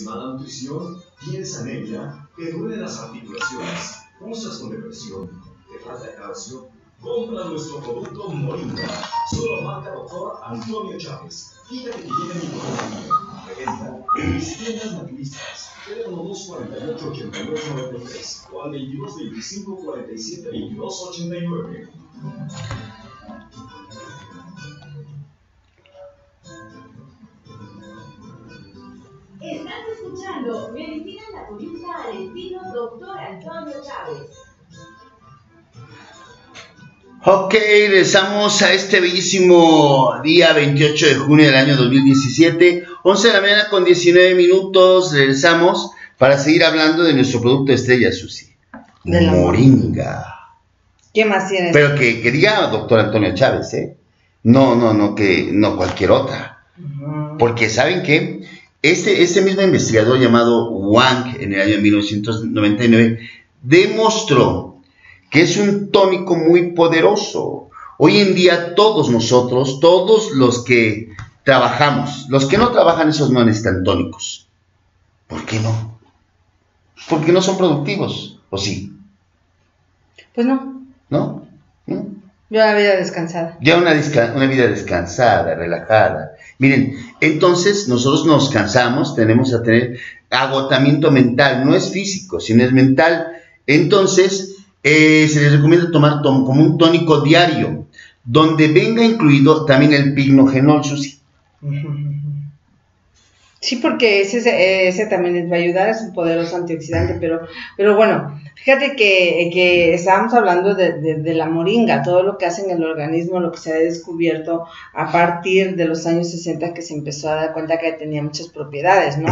Mala nutrición, tienes anemia, te duelen las articulaciones, cosas con depresión, te falta calcio, compra nuestro producto Moringa. Solo marca doctor Antonio Chávez. Fíjate que tiene microfonía. Agenda en mis tiendas naturistas. Teléfono 248 8893 o al 2225 47 22 89. Estás escuchando Medicina Naturista al estilo Dr. Antonio Chávez. Ok, regresamos a este bellísimo día 28 de junio del año 2017, 11 de la mañana con 19 minutos, regresamos para seguir hablando de nuestro producto estrella, Susi. De la Moringa. ¿Qué más tienes? Pero que, que diga doctor Antonio Chávez, ¿eh? No, no, no, que no cualquier otra. Porque, ¿saben qué? Este, este mismo investigador llamado Wang en el año 1999 demostró que es un tónico muy poderoso. Hoy en día todos nosotros, todos los que trabajamos, los que no trabajan esos no necesitan tónicos. ¿Por qué no? Porque no son productivos, ¿o sí? Pues no, ¿No? ¿No? yo la vida descansada. Ya una, una vida descansada, relajada. Miren, entonces nosotros nos cansamos, tenemos a tener agotamiento mental, no es físico, sino es mental. Entonces, eh, se les recomienda tomar tom- como un tónico diario, donde venga incluido también el pignogenol, Susi. Sí, porque ese, ese también les va a ayudar, es un poderoso antioxidante, pero, pero bueno, fíjate que, que estábamos hablando de, de- de la moringa, todo lo que hace en el organismo, lo que se ha descubierto a partir de los años 60 que se empezó a dar cuenta que tenía muchas propiedades, ¿no?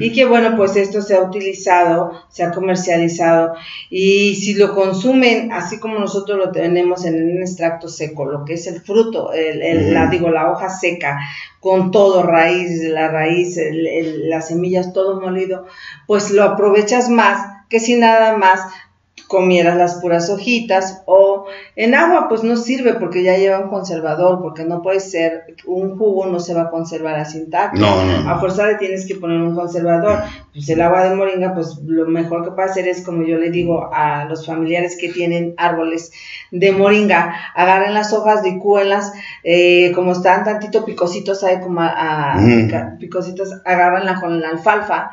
Y que bueno, pues esto se ha utilizado, se ha comercializado y si lo consumen así como nosotros lo tenemos en un extracto seco, lo que es el fruto, el, el- la, digo, la hoja seca, con todo, raíz, la raíz, el- las semillas, todo molido, pues lo aprovechas más que si nada más comieras las puras hojitas o en agua pues no sirve porque ya lleva un conservador porque no puede ser un jugo no se va a conservar así intacto No, no, no. a fuerza le tienes que poner un conservador. Pues el agua de moringa, pues lo mejor que puede hacer es, como yo le digo a los familiares que tienen árboles de moringa, agarren las hojas, licúenlas, eh, como están tantito picositos, hay como a, a- picositos, agárrenla con la alfalfa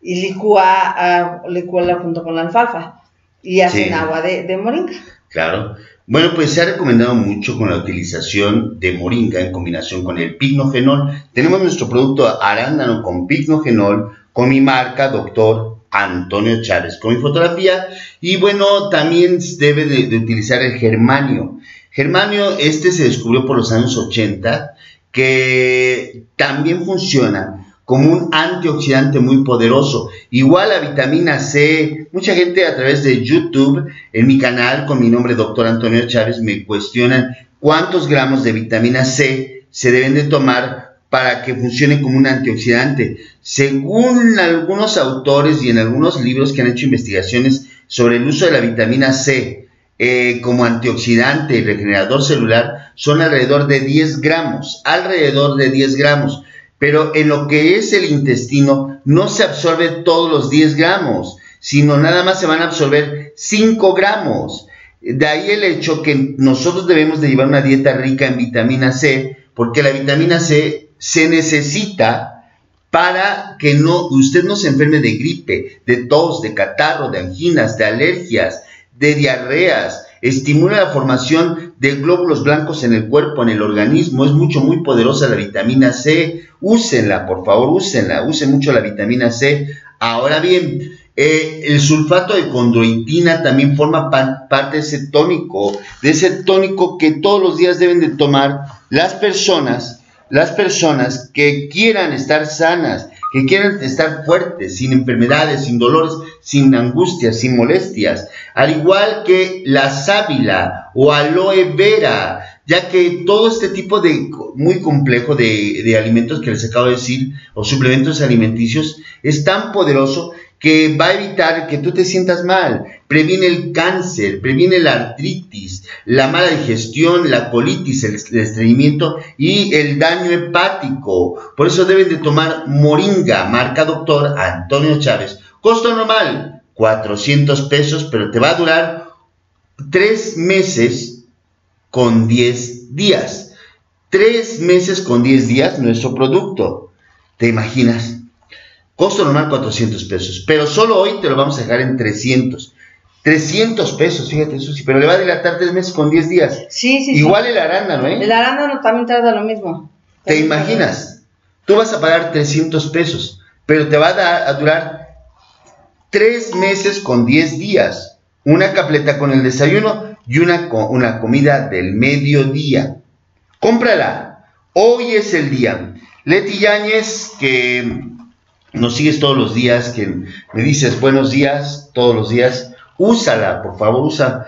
y licúa, ah, licúala junto con la alfalfa y hacen Sí. agua de, de moringa. Claro. Bueno, pues se ha recomendado mucho con la utilización de moringa en combinación con el pignogenol. Tenemos nuestro producto arándano con pignogenol, con mi marca, doctor Antonio Chávez, con mi fotografía. Y bueno, también debe de, de utilizar el germanio. Germanio, este se descubrió por los años 80, que también funciona como un antioxidante muy poderoso. Igual a vitamina C, mucha gente a través de YouTube, en mi canal con mi nombre Dr. Antonio Chávez, me cuestionan cuántos gramos de vitamina C se deben de tomar para que funcione como un antioxidante. Según algunos autores y en algunos libros que han hecho investigaciones sobre el uso de la vitamina C eh, como antioxidante y regenerador celular, son alrededor de 10 gramos, alrededor de 10 gramos pero en lo que es el intestino no se absorbe todos los 10 gramos, sino nada más se van a absorber 5 gramos. De ahí el hecho que nosotros debemos de llevar una dieta rica en vitamina C, porque la vitamina C se necesita para que no, usted no se enferme de gripe, de tos, de catarro, de anginas, de alergias, de diarreas, estimula la formación de glóbulos blancos en el cuerpo, en el organismo, es mucho, muy poderosa la vitamina C, úsenla, por favor, úsenla, usen mucho la vitamina C. Ahora bien, eh, el sulfato de condroitina también forma pa- parte de ese tónico, de ese tónico que todos los días deben de tomar las personas, las personas que quieran estar sanas, que quieran estar fuertes, sin enfermedades, sin dolores, sin angustias, sin molestias, al igual que la sábila o aloe vera, ya que todo este tipo de muy complejo de, de alimentos que les acabo de decir, o suplementos alimenticios, es tan poderoso que va a evitar que tú te sientas mal, previene el cáncer, previene la artritis, la mala digestión, la colitis, el, estreñimiento y el daño hepático. Por eso deben de tomar moringa, marca doctor Antonio Chávez. Costo normal, 400 pesos, pero te va a durar 3 meses con 10 días. 3 meses con 10 días nuestro producto. ¿Te imaginas? Costo normal 400 pesos, pero solo hoy te lo vamos a dejar en 300. 300 pesos, fíjate, Susi, pero le va a dilatar 3 meses con 10 días. Sí, sí. Igual el arándano, ¿eh? El arándano también tarda lo mismo. ¿Te imaginas? Tú vas a pagar 300 pesos, pero te va a, a durar 3 meses con 10 días. Una capleta con el desayuno y una, una comida del mediodía. Cómprala. Hoy es el día. Leti Yáñez, que nos sigues todos los días, que me dices buenos días todos los días, úsala, por favor, usa.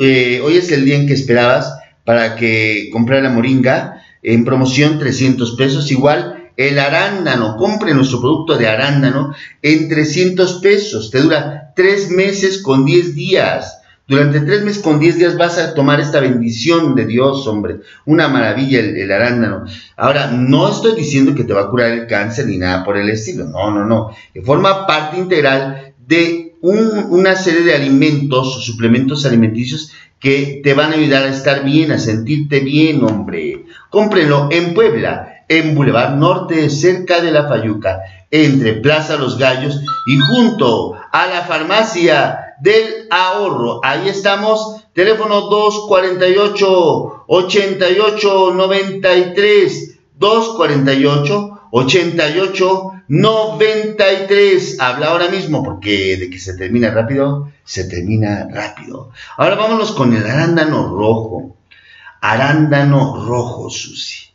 Eh, hoy es el día en que esperabas para que comprara la moringa en promoción 300 pesos, igual el arándano, compre nuestro producto de arándano en 300 pesos, te dura 3 meses con 10 días. Durante tres meses con diez días vas a tomar esta bendición de Dios, hombre. Una maravilla el, arándano. Ahora, no estoy diciendo que te va a curar el cáncer ni nada por el estilo. No, no, no. Forma parte integral de una serie de alimentos o suplementos alimenticios que te van a ayudar a estar bien, a sentirte bien, hombre. Cómprenlo en Puebla, en Boulevard Norte, cerca de la Fayuca, entre Plaza Los Gallos y junto a la farmacia del ahorro. Ahí estamos, teléfono 248 88 93 248 88 93. Habla ahora mismo porque de que se termina rápido, se termina rápido. Ahora vámonos con el arándano rojo. Arándano rojo, Susi.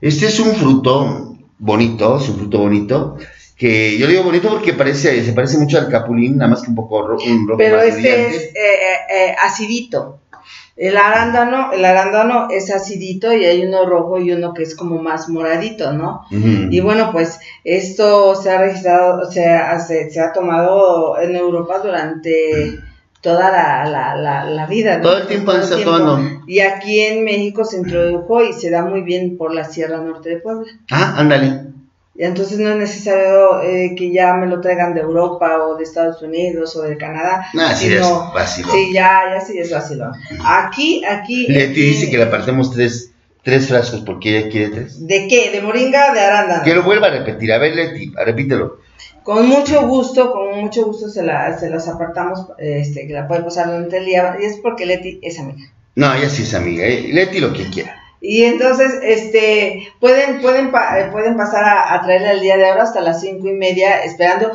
Este es un fruto bonito, es un fruto bonito que yo digo bonito porque parece, se parece mucho al capulín, nada más que un poco rojo. Pero este es eh, eh, eh, acidito. El arándano, el arándano es acidito y hay uno rojo y uno que es como más moradito, ¿no? Y bueno, pues esto se ha registrado, se ha, se, ha tomado en Europa durante toda la, la, la, vida. Todo el tiempo se está tomando. Y aquí en México se introdujo y se da muy bien por la Sierra Norte de Puebla. Ah, ándale. Y entonces no es necesario eh, que ya me lo traigan de Europa o de Estados Unidos o de Canadá. Ah, sí, es vacilón. Sí, ya, ya sí es vacilón. Aquí, aquí. Leti dice que le apartemos tres, tres frascos porque ella quiere tres. ¿De qué? ¿De moringa de arándano? Que lo vuelva a repetir. A ver, Leti, repítelo. Con mucho gusto, con mucho gusto se, la, se las apartamos, este, que la puede pasar durante el día. Y es porque Leti es amiga. No, ella sí es amiga. Eh. Leti lo que quiera. Y entonces, este, pueden, pueden, eh, pueden pasar a, traerle el día de ahora hasta las cinco y media, esperando.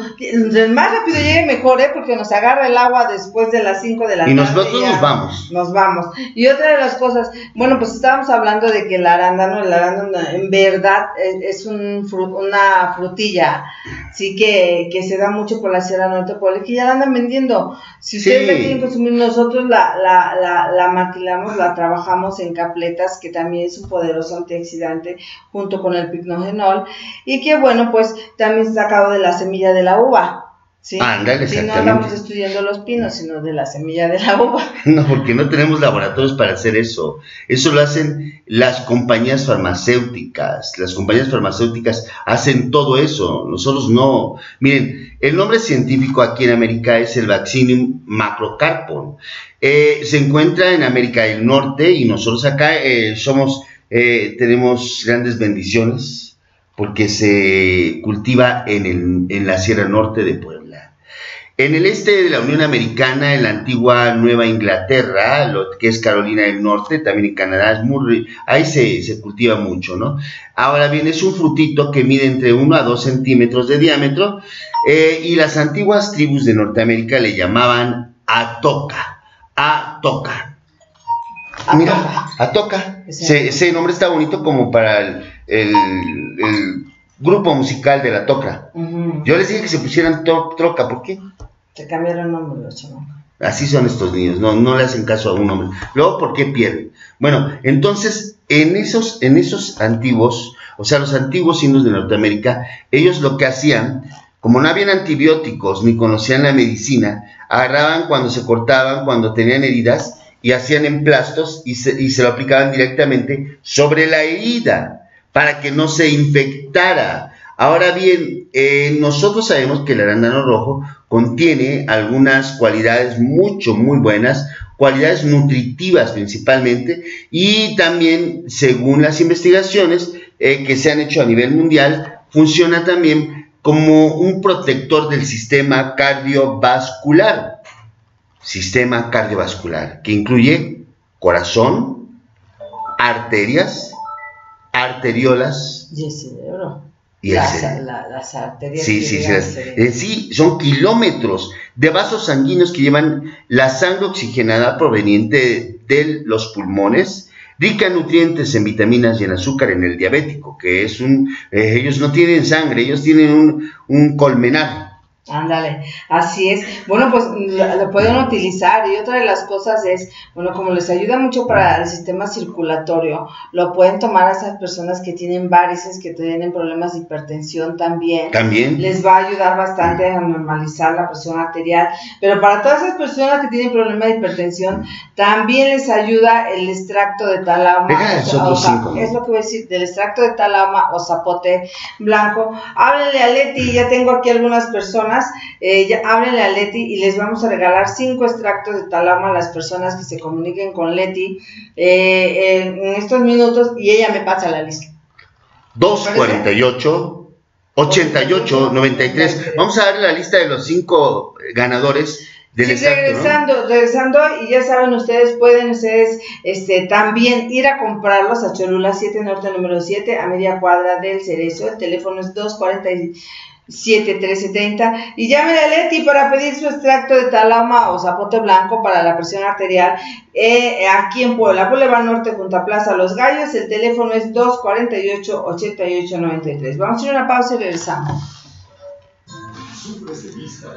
Más rápido llegue mejor, ¿eh? Porque nos agarra el agua después de las cinco de la tarde. Y nosotros nos vamos. Nos vamos. Y otra de las cosas, bueno, pues estábamos hablando de que el arándano, el arándano en verdad es, un una frutilla, sí que, que se da mucho por la Sierra Norte Puebla, que ya la andan vendiendo. Si ustedes la quieren consumir, nosotros la, la, la, la maquilamos, la trabajamos en capletas que también es un poderoso antioxidante junto con el picnogenol y que bueno pues también sacado de la semilla de la uva. ¿Sí? exactamente. no estamos estudiando los pinos, sino de la semilla de la uva. No, porque no tenemos laboratorios para hacer eso. Eso lo hacen las compañías farmacéuticas. Las compañías farmacéuticas hacen todo eso. Nosotros no. Miren, el nombre científico aquí en América es el Vaccinum macrocarpon. Eh, se encuentra en América del Norte y nosotros acá eh, somos, eh, tenemos grandes bendiciones porque se cultiva en, en la Sierra Norte de Puebla. En el este de la Unión Americana, en la antigua Nueva Inglaterra, lo que es Carolina del Norte, también en Canadá, es muy, ahí se, se, cultiva mucho, ¿no? Ahora bien, es un frutito que mide entre 1 a 2 centímetros de diámetro y las antiguas tribus de Norteamérica le llamaban atoca a toca. Mira, a toca. Ese, nombre está bonito como para el, grupo musical de la toca. Yo les dije que se pusieran troca, ¿por qué? Se cambiaron nombre los chavos. Así son estos niños, no, no le hacen caso a un hombre. Luego, ¿por qué pierden? Bueno, entonces, en esos, en esos antiguos, o sea, los antiguos indios de Norteamérica, ellos lo que hacían como no habían antibióticos ni conocían la medicina, agarraban cuando se cortaban, cuando tenían heridas y hacían emplastos y se, y se lo aplicaban directamente sobre la herida para que no se infectara. Ahora bien, eh, nosotros sabemos que el arándano rojo contiene algunas cualidades mucho, muy buenas, cualidades nutritivas principalmente, y también, según las investigaciones eh, que se han hecho a nivel mundial, funciona también como un protector del sistema cardiovascular. Sistema cardiovascular, que incluye corazón, arterias, arteriolas Y el las, cerebro. la- las arterias. Sí, sí, sí, las- en sí son kilómetros de vasos sanguíneos que llevan la sangre oxigenada proveniente de los pulmones, rica en nutrientes, en vitaminas y en azúcar en el diabético, que es un, eh, ellos no tienen sangre, ellos tienen un, un colmenar. Ándale, así es. Bueno, pues lo, lo pueden utilizar y otra de las cosas es, bueno, como les ayuda mucho para el sistema circulatorio, lo pueden tomar a esas personas que tienen varices, que tienen problemas de hipertensión también. También, Les va a ayudar bastante a normalizar la presión arterial, pero para todas esas personas que tienen problemas de hipertensión, también les ayuda el extracto de talama. O cinco, ¿no? Es lo que voy a decir, del extracto de talama o zapote blanco. Háblenle a Leti, ya tengo aquí algunas personas, eh, ya, háblenle a Leti y les vamos a regalar cinco extractos de talama a las personas que se comuniquen con Leti eh, en estos minutos y ella me pasa la lista. 248, 88, 93. Vamos a darle la lista de los cinco ganadores del Sí, regresando, regresando, y ya saben ustedes, pueden ustedes este, también ir a comprarlos a Cholula 7 Norte número 7, a media cuadra del Cerezo. El teléfono es 247-370. Y llame a Leti para pedir su extracto de talama o zapote blanco para la presión arterial eh, aquí en Puebla, Boulevard Norte junto a Plaza Los Gallos. El teléfono es 248-8893. Vamos a hacer una pausa y regresamos. Sufres de vista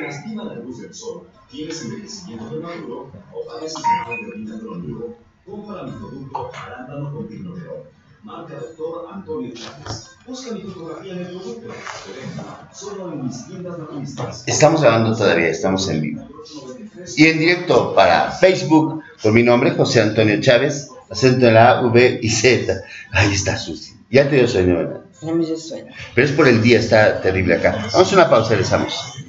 lastima la luz del sol, tienes envejecimiento prematuro o padeces de orina crónico, compra mi producto arándano con Pignogerol. Marca Doctor Antonio Chávez. Busca mi fotografía en el producto. Teléfono, solo en mis tiendas naturistas. Estamos grabando todavía, estamos en vivo. Y en directo para Facebook con mi nombre, José Antonio Chávez, acento en la A, V y Z. Ahí está Susi. Ya te dio sueño, ¿verdad? Ya me dio sueño. Pero es por el día, está terrible acá. Vamos a una pausa, regresamos.